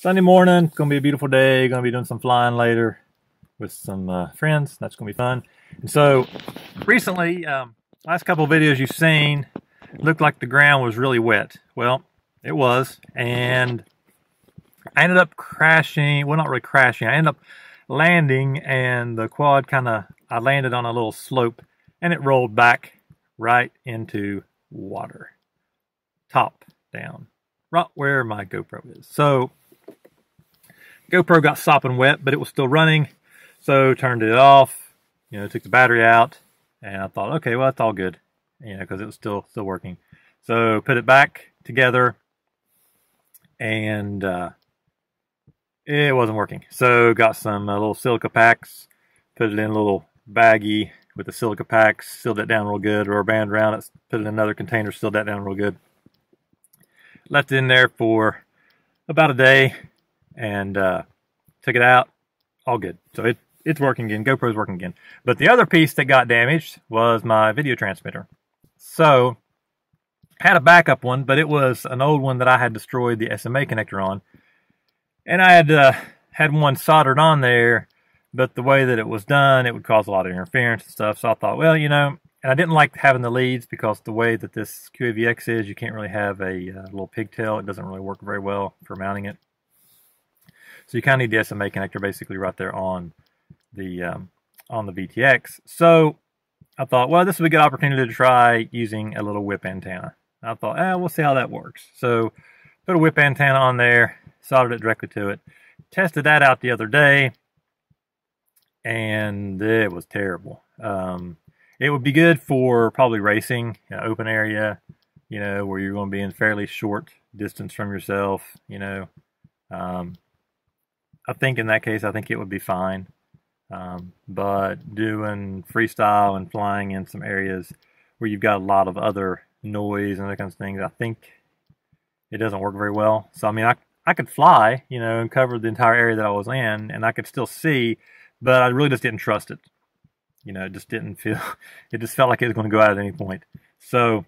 Sunday morning, it's gonna be a beautiful day. Gonna be doing some flying later with some uh, friends. That's gonna be fun. And so, recently, um, last couple videos you've seen, looked like the ground was really wet. Well, it was, and I ended up crashing. Well, not really crashing. I ended up landing, and the quad kind of. I landed on a little slope, and it rolled back right into water, top down, right where my GoPro is. So GoPro got sopping wet, but it was still running. So turned it off, you know, took the battery out, and I thought, okay, well, that's all good, you know, because it was still still working. So put it back together, and uh, it wasn't working. So got some uh, little silica packs, put it in a little baggie with the silica packs, sealed it down real good, or band around it, put it in another container, sealed that down real good. Left it in there for about a day, and uh, took it out. All good. So it it's working again. GoPro's working again. But the other piece that got damaged was my video transmitter. So had a backup one, but it was an old one that I had destroyed the SMA connector on, and I had uh, had one soldered on there. But the way that it was done, it would cause a lot of interference and stuff. So I thought, well, you know, and I didn't like having the leads because the way that this QAVX is, you can't really have a uh, little pigtail. It doesn't really work very well for mounting it. So you kind of need the SMA connector basically right there on the um, on the VTX. So I thought, well, this would be a good opportunity to try using a little whip antenna. I thought, ah, we'll see how that works. So put a whip antenna on there, soldered it directly to it. Tested that out the other day, and it was terrible. Um, it would be good for probably racing, you know, open area, you know, where you're going to be in fairly short distance from yourself, you know. Um, I think in that case, I think it would be fine. Um, but doing freestyle and flying in some areas where you've got a lot of other noise and other kinds of things, I think it doesn't work very well. So I mean, I I could fly, you know, and cover the entire area that I was in, and I could still see, but I really just didn't trust it. You know, it just didn't feel. It just felt like it was going to go out at any point. So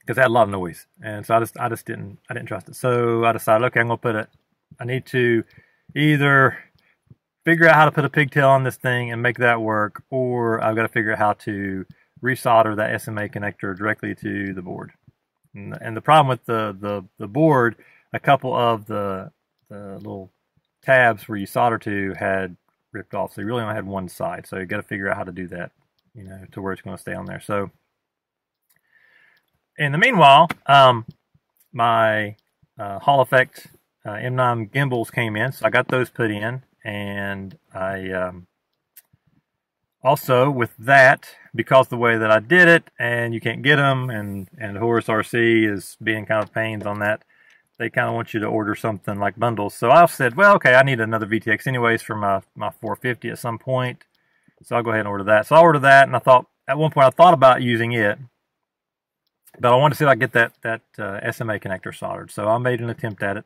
because it had a lot of noise, and so I just I just didn't I didn't trust it. So I decided, okay, I'm going to put it. I need to either figure out how to put a pigtail on this thing and make that work, or I've got to figure out how to resolder that SMA connector directly to the board. And, and the problem with the, the, the board, a couple of the, the little tabs where you solder to had ripped off. So you really only had one side. So you got to figure out how to do that, you know, to where it's going to stay on there. So in the meanwhile, um, my uh, Hall Effect uh, M9 gimbals came in, so I got those put in, and I um, also with that because the way that I did it, and you can't get them, and and Horus RC is being kind of pains on that. They kind of want you to order something like bundles. So I said, well, okay, I need another VTX anyways for my my 450 at some point, so I'll go ahead and order that. So I ordered that, and I thought at one point I thought about using it, but I wanted to see if I get that that uh, SMA connector soldered. So I made an attempt at it.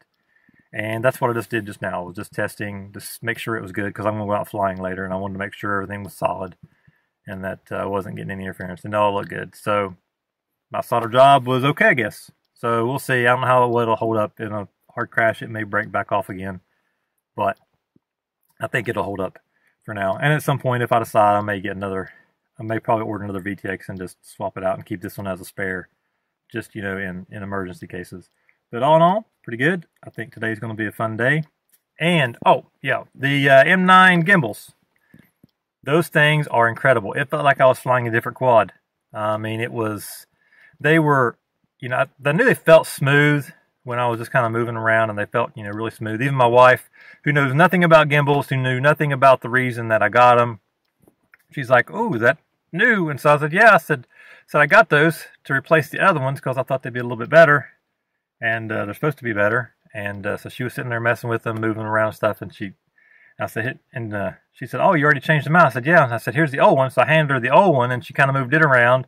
And that's what I just did just now. I was just testing, just make sure it was good because I'm going to go out flying later and I wanted to make sure everything was solid and that I uh, wasn't getting any interference. And it all looked good. So my solder job was okay, I guess. So we'll see. I don't know how it'll hold up in a hard crash. It may break back off again, but I think it'll hold up for now. And at some point, if I decide I may get another, I may probably order another VTX and just swap it out and keep this one as a spare, just, you know, in, in emergency cases. But all in all, pretty good. I think today's going to be a fun day. And, oh, yeah, the uh, M9 gimbals. Those things are incredible. It felt like I was flying a different quad. I mean, it was, they were, you know, I knew they felt smooth when I was just kind of moving around and they felt, you know, really smooth. Even my wife, who knows nothing about gimbals, who knew nothing about the reason that I got them, she's like, oh, is that new? And so I said, yeah, I said, said I got those to replace the other ones because I thought they'd be a little bit better and uh, they're supposed to be better. And uh, so she was sitting there messing with them, moving around stuff, and she, I said, and uh, she said, "Oh, you already changed them out." I said, "Yeah." And I said, "Here's the old one." So I handed her the old one, and she kind of moved it around,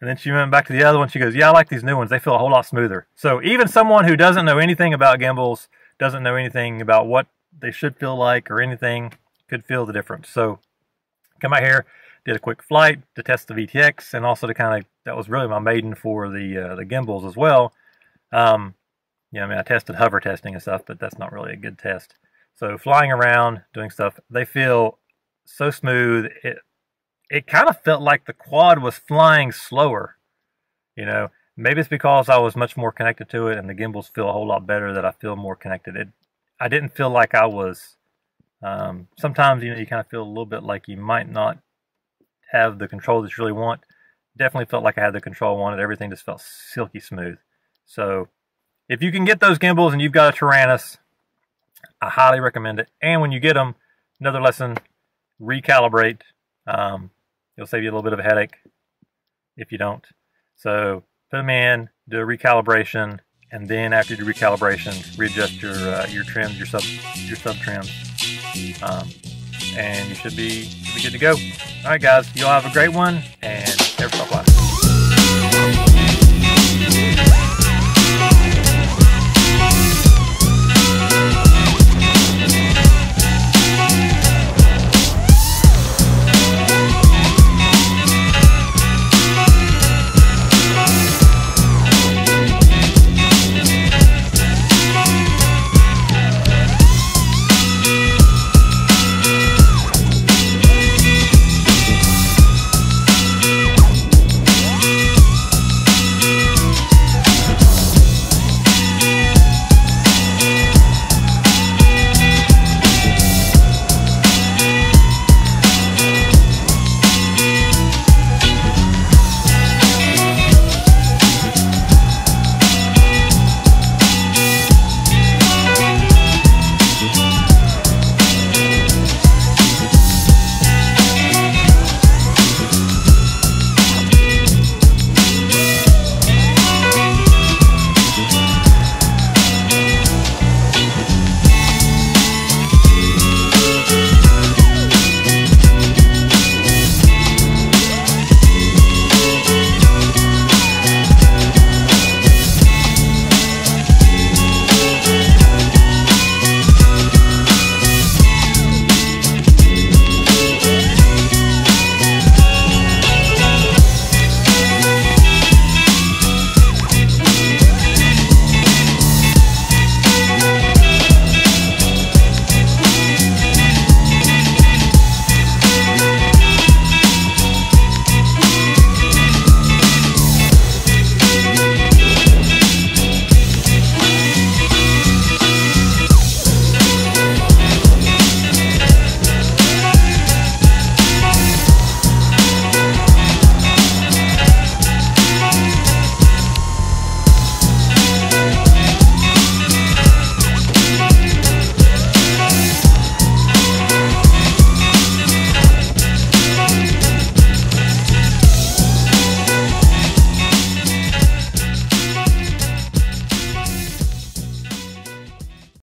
and then she went back to the other one. She goes, "Yeah, I like these new ones. They feel a whole lot smoother." So even someone who doesn't know anything about gimbals, doesn't know anything about what they should feel like or anything, could feel the difference. So come out here, did a quick flight to test the VTX, and also to kind of that was really my maiden for the uh, the gimbals as well. Um, Yeah, I mean, I tested hover testing and stuff, but that's not really a good test. So flying around, doing stuff, they feel so smooth. It it kind of felt like the quad was flying slower. You know, maybe it's because I was much more connected to it, and the gimbals feel a whole lot better that I feel more connected. It, I didn't feel like I was. Um, sometimes you know you kind of feel a little bit like you might not have the control that you really want. Definitely felt like I had the control I wanted. Everything just felt silky smooth. So if you can get those gimbals and you've got a Taranis, I highly recommend it. And when you get them, another lesson, recalibrate. Um, it'll save you a little bit of a headache if you don't. So put them in, do a recalibration, and then after you do recalibration, readjust your uh, your trims, your sub your sub trims, um, and you should be should be good to go. All right, guys, you all have a great one, and never stop laughing.